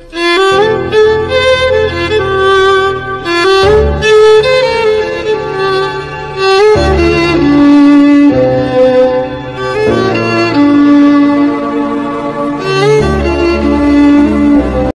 Mm.